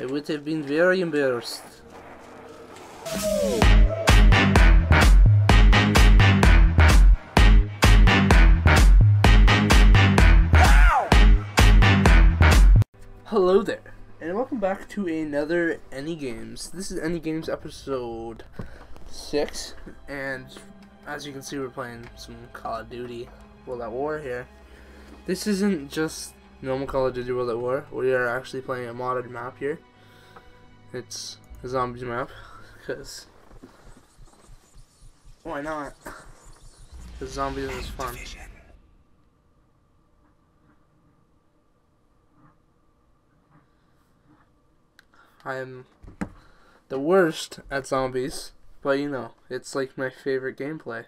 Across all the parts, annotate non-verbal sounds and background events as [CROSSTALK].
I would have been very embarrassed. Hello there, and welcome back to another Any Games. This is Any Games episode 6, and as you can see, we're playing some Call of Duty World at War here. This isn't just normal Call of Duty World at War, we are actually playing a modded map here. It's a zombies map, because why not? Because zombies is fun. I am the worst at zombies, but you know, it's like my favorite gameplay.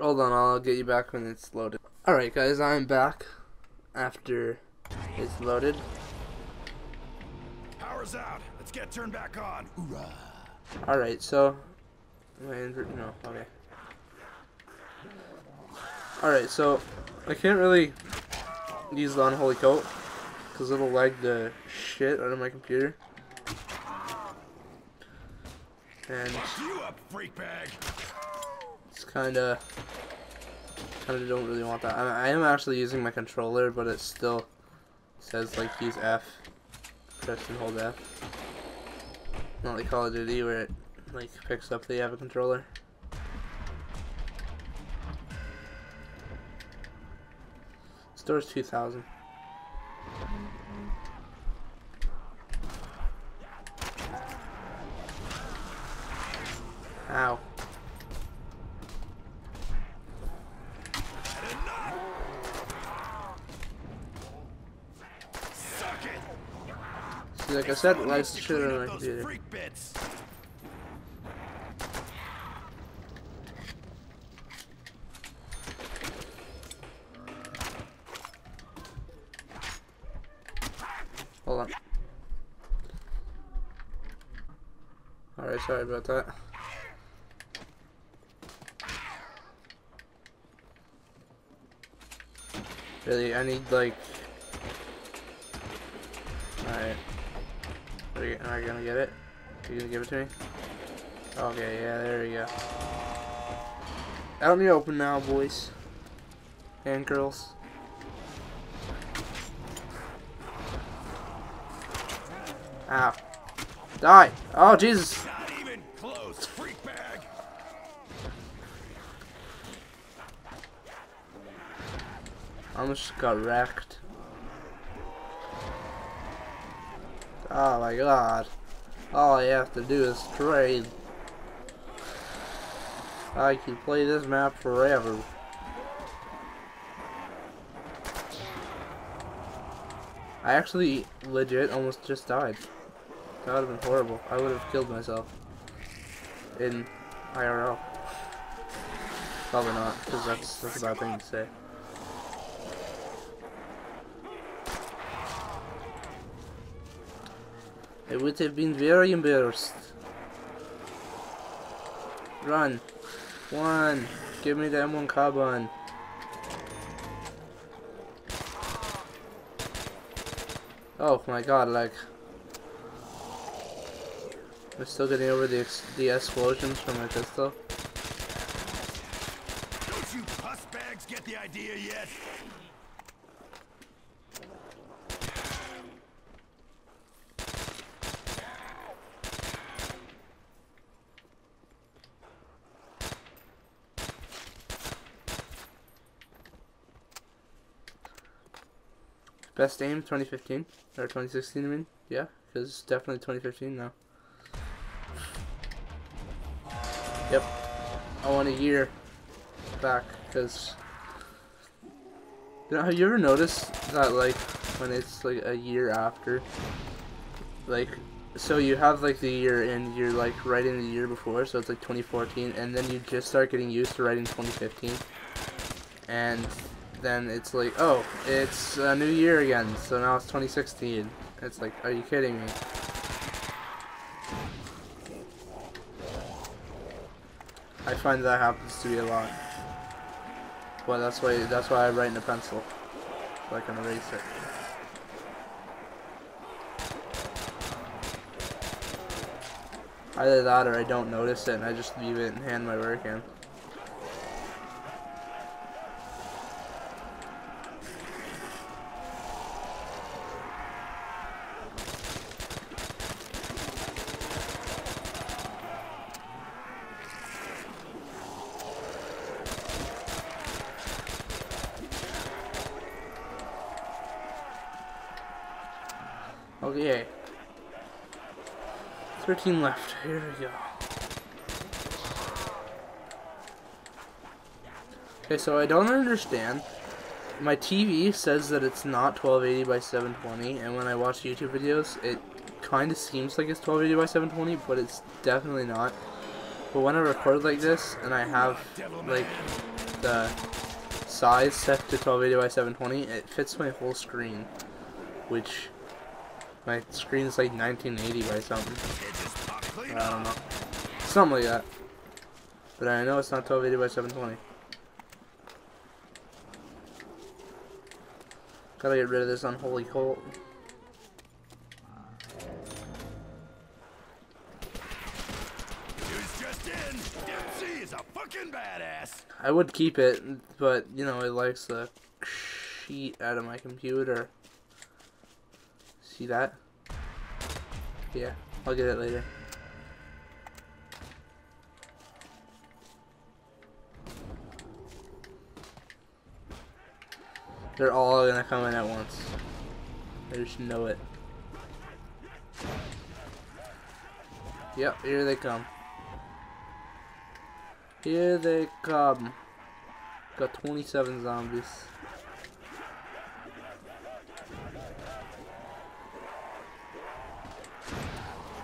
Hold on, I'll get you back when it's loaded. Alright guys, I'm back after it's loaded. Power's out. Let's get turned back on. Hoorah. Alright, so... No, okay. Alright, so I can't really use the unholy colt because it'll lag the shit out of my computer. And You up, freak bag. it's kind of, kind of don't really want that. I, I am actually using my controller, but it still says like use F, press and hold F. Not like Call of Duty where it like picks up that you have a controller. Store's 2000. Ow. Suck it. See, like I said, needs the shit out of my computer. Hold on. Alright, sorry about that. Really, I need like. Alright. Are you, am I gonna get it? Are you gonna give it to me? Okay, yeah, there we go. Out in the open now, boys. And girls. Ow. Die! Oh, Jesus! Not even close, freak bag. Almost got wrecked. Oh my god. All I have to do is trade. I can play this map forever. I actually legit almost just died. That would have been horrible. I would have killed myself. In IRL. Probably not, because that's, that's a bad thing to say. I would have been very embarrassed. Run. One. Give me the M1 carbine. Oh my god, like. I'm still getting over the ex the explosions from my pistol. Don't you puss bags get the idea yet? Best aim 2015 or 2016 I mean. Yeah, because it's definitely 2015 now. Yep. I want a year back because you know, have you ever noticed that like when it's like a year after like so you have like the year and you're like writing the year before so it's like 2014 and then you just start getting used to writing 2015 and then it's like oh it's a new year again so now it's 2016 it's like are you kidding me I find that happens to be a lot Well, that's why that's why I write in a pencil, so I can erase it. Either that or I don't notice it and I just leave it and hand my work in. Okay. 13 left. Here we go. Okay, so I don't understand. My TV says that it's not 1280 by 720, and when I watch YouTube videos, it kind of seems like it's 1280 by 720, but it's definitely not. But when I record like this, and I have, like, the size set to 1280 by 720, it fits my whole screen, which my screen's like 1980 by something. I don't know. Something like that. But I know it's not 1280 by 720. Gotta get rid of this unholy colt. I would keep it, but you know it likes the sheet out of my computer. See that? Yeah, I'll get it later. They're all gonna come in at once. I just know it. Yep, here they come. Here they come. Got 27 zombies.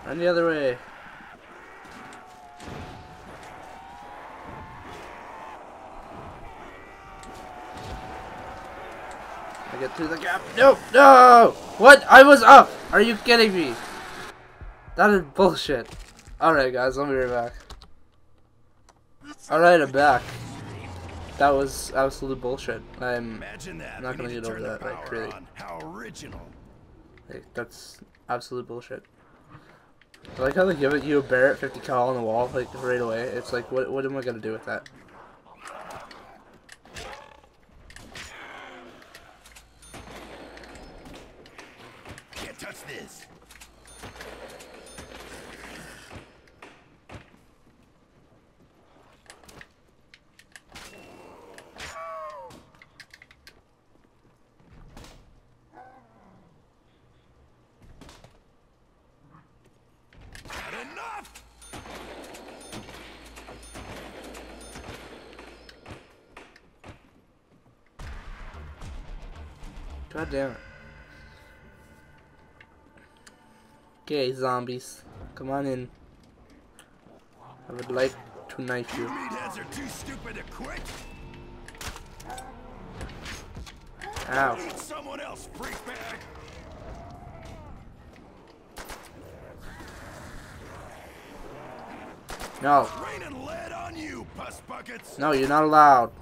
Run the other way. I get through the gap. No, no! What? I was up! Are you kidding me? That is bullshit. Alright guys, I'll be right back. Alright, I'm back. That was absolute bullshit. I'm not gonna get over that, like, really. How original. Like, that's absolute bullshit. I like how they give it you a Barrett 50 cal on the wall, like, right away. It's like, what, what am I gonna do with that? Can't touch this. Not enough. God damn it. Okay, zombies. Come on in. I would like to knife you. Meatheads are too stupid to quit. Ow. Eat someone else, freak bag. No. Raining lead on you, pus buckets. No, you're not allowed.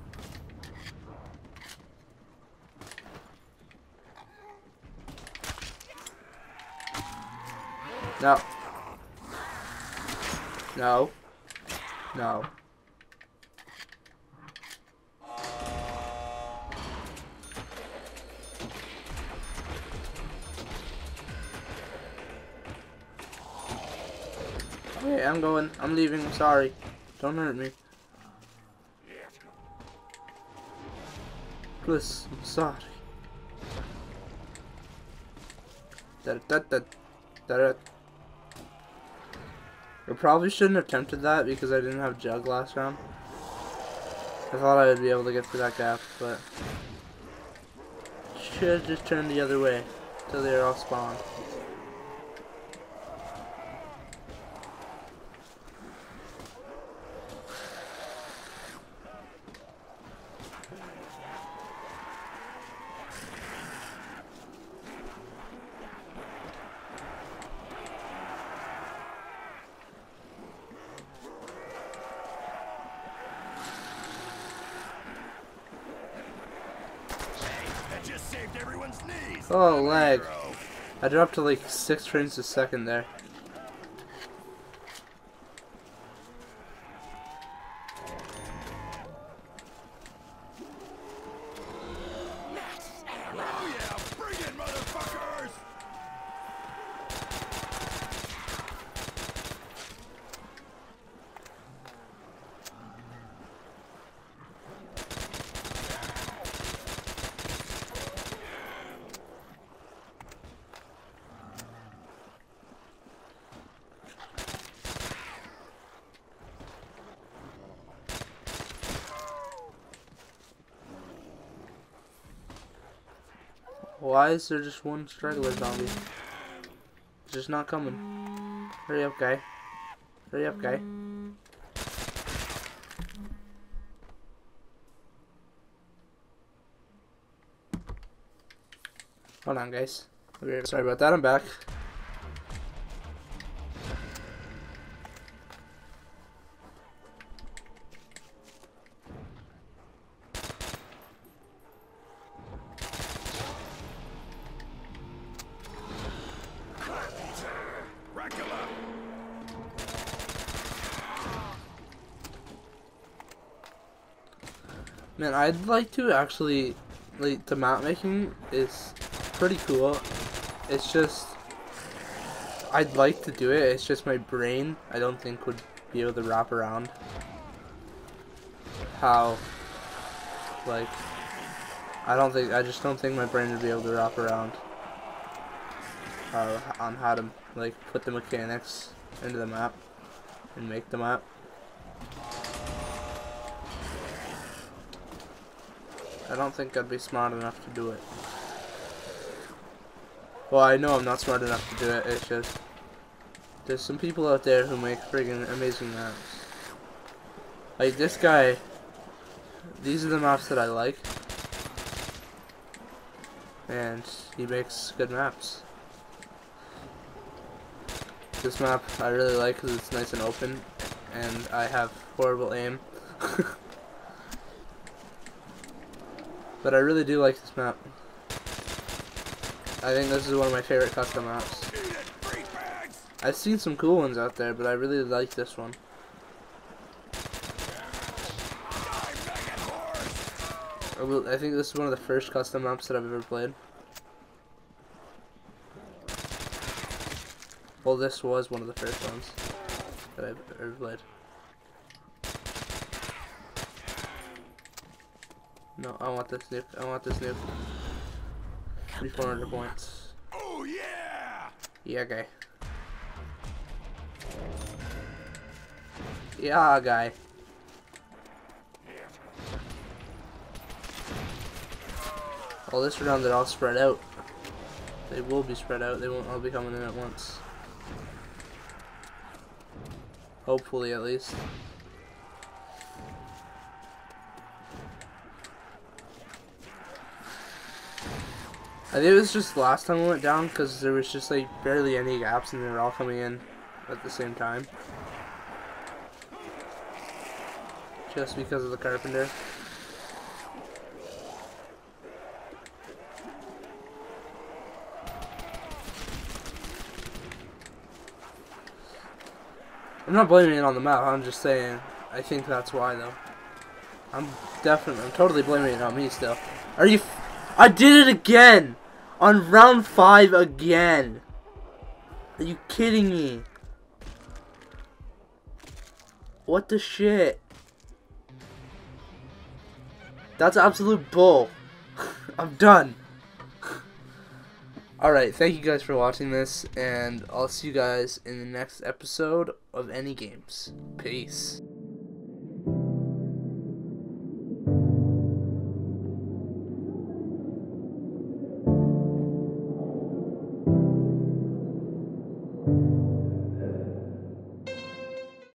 No. No. No. Okay, I'm going. I'm leaving. I'm sorry. Don't hurt me. Please, I'm sorry. Da da da da da. I probably shouldn't have attempted that because I didn't have jug last round. I thought I would be able to get through that gap, but should have just turned the other way till they are all spawned. Oh, lag. I dropped to like six frames a second there. Oh yeah, bring it, motherfuckers! Why is there just one straggler zombie? Just not coming. Hurry up, guy. Hurry up, guy. Hold on, guys. Sorry about that, I'm back. Man, I'd like to actually, like, the map making is pretty cool. It's just, I'd like to do it, it's just my brain, I don't think would be able to wrap around how, like, I don't think, I just don't think my brain would be able to wrap around on how to, like, put the mechanics into the map and make the map. I don't think I'd be smart enough to do it. Well, I know I'm not smart enough to do it, it's just... There's some people out there who make friggin' amazing maps. Like, this guy... These are the maps that I like. And he makes good maps. This map I really like because it's nice and open. And I have horrible aim. [LAUGHS] But I really do like this map. I think this is one of my favorite custom maps. I've seen some cool ones out there, but I really like this one. I think this is one of the first custom maps that I've ever played. Well, this was one of the first ones that I've ever played. No, I want this nuke. I want this nuke. Four hundred points. Oh yeah! Yeah, guy. Yeah, guy. Well, this round they're all spread out. They will be spread out. They won't all be coming in at once. Hopefully, at least. I think it was just last time we went down because there was just like barely any gaps and they were all coming in at the same time. Just because of the carpenter. I'm not blaming it on the map, I'm just saying I think that's why though. I'm definitely, I'm totally blaming it on me still. Are you, I did it again! On round 5 again! Are you kidding me? What the shit? That's absolute bull. [LAUGHS] I'm done. [LAUGHS] Alright, thank you guys for watching this, and I'll see you guys in the next episode of Any Games. Peace.